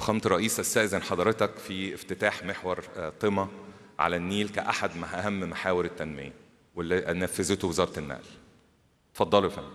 فخامة الرئيس استأذن حضرتك في افتتاح محور آه، طمة على النيل كأحد أهم محاور التنمية واللي نفذته وزارة النقل. اتفضلوا يا فندم.